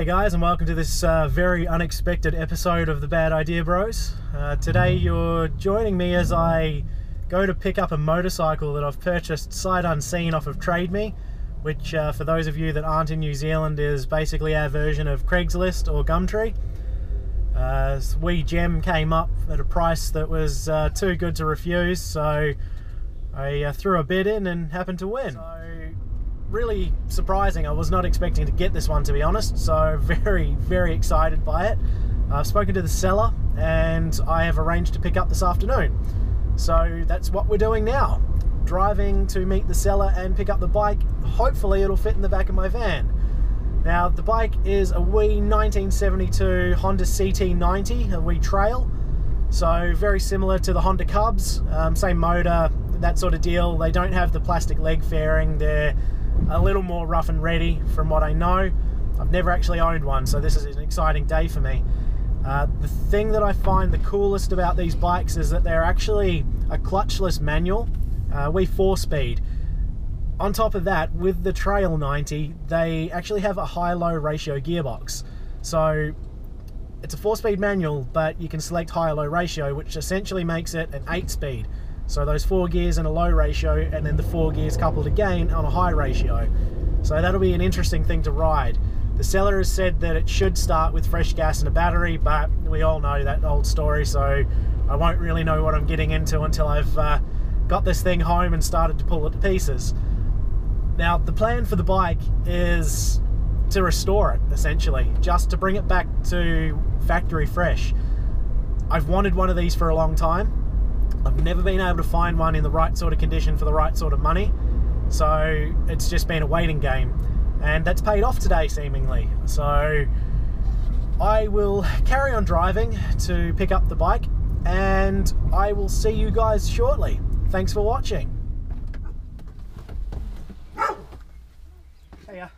Hey guys, and welcome to this uh, very unexpected episode of the Bad Idea Bros. Uh, today you're joining me as I go to pick up a motorcycle that I've purchased sight unseen off of TradeMe, which uh, for those of you that aren't in New Zealand is basically our version of Craigslist or Gumtree. Uh, wee gem came up at a price that was uh, too good to refuse, so I uh, threw a bid in and happened to win. So, really surprising. I was not expecting to get this one, to be honest. So, very, very excited by it. I've spoken to the seller and I have arranged to pick up this afternoon. So, that's what we're doing now. Driving to meet the seller and pick up the bike. Hopefully, it'll fit in the back of my van. Now, the bike is a wee 1972 Honda CT90, a wee trail. So, very similar to the Honda Cubs, um, same motor, that sort of deal. They don't have the plastic leg fairing, they're a little more rough and ready from what I know. I've never actually owned one, so this is an exciting day for me. Uh, the thing that I find the coolest about these bikes is that they're actually a clutchless manual, uh, we four speed on top of that, with the Trail 90, they actually have a high-low ratio gearbox. So it's a four-speed manual, but you can select high-low ratio, which essentially makes it an eight-speed. So those four gears in a low ratio, and then the four gears coupled again on a high ratio. So that'll be an interesting thing to ride. The seller has said that it should start with fresh gas and a battery, but we all know that old story, so I won't really know what I'm getting into until I've uh, got this thing home and started to pull it to pieces. Now, the plan for the bike is to restore it, essentially, just to bring it back to factory fresh. I've wanted one of these for a long time. I've never been able to find one in the right sort of condition for the right sort of money. So it's just been a waiting game. And that's paid off today, seemingly. So I will carry on driving to pick up the bike and I will see you guys shortly. Thanks for watching. Hiya.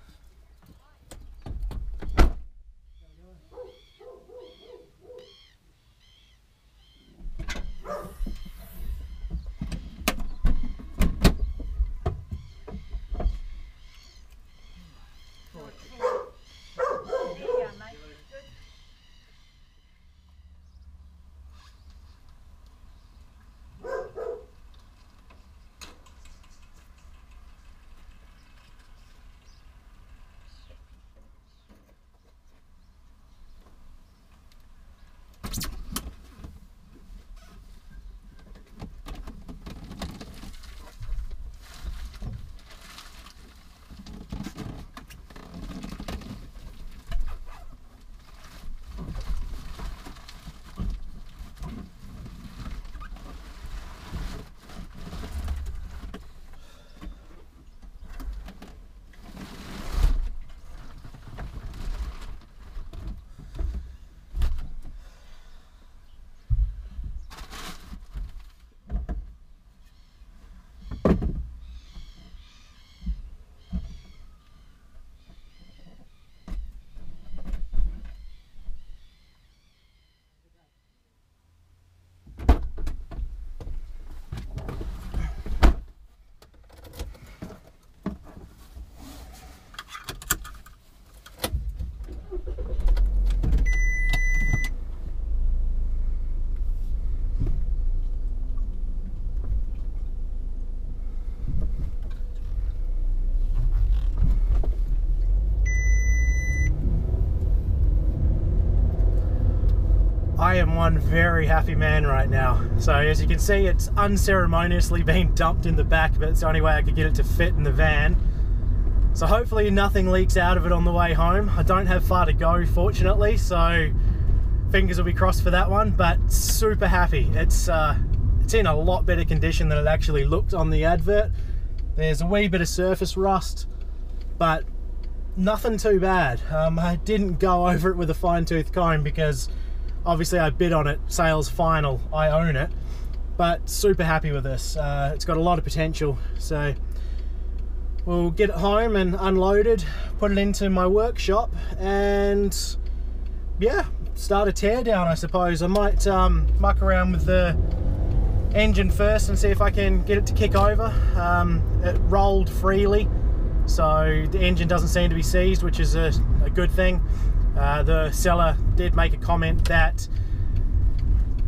I am one very happy man right now. So as you can see, it's unceremoniously been dumped in the back, but it's the only way I could get it to fit in the van. So hopefully nothing leaks out of it on the way home. I don't have far to go, fortunately, so fingers will be crossed for that one, but super happy. It's, uh, it's in a lot better condition than it actually looked on the advert. There's a wee bit of surface rust, but nothing too bad. Um, I didn't go over it with a fine tooth comb because obviously I bid on it, sales final, I own it, but super happy with this. Uh, it's got a lot of potential, so we'll get it home and unloaded, put it into my workshop, and yeah, start a teardown, I suppose. I might um, muck around with the engine first and see if I can get it to kick over. Um, it rolled freely, so the engine doesn't seem to be seized, which is a, a good thing. Uh, the seller did make a comment that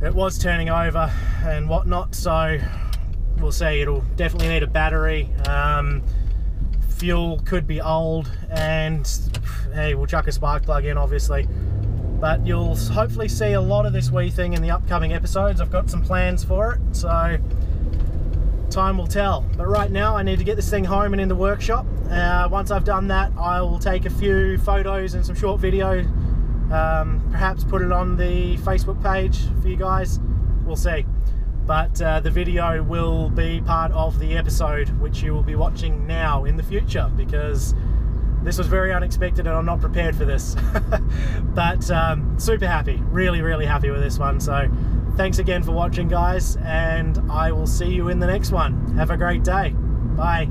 it was turning over and whatnot, so we'll see. It'll definitely need a battery. Um, fuel could be old, and hey, we'll chuck a spark plug in, obviously. But you'll hopefully see a lot of this wee thing in the upcoming episodes. I've got some plans for it, so time will tell. But right now, I need to get this thing home and in the workshop. Uh, once I've done that, I will take a few photos and some short video. Um, perhaps put it on the Facebook page for you guys. We'll see. But uh, the video will be part of the episode, which you will be watching now in the future because this was very unexpected and I'm not prepared for this. but um, super happy, really, really happy with this one. So thanks again for watching, guys, and I will see you in the next one. Have a great day. Bye.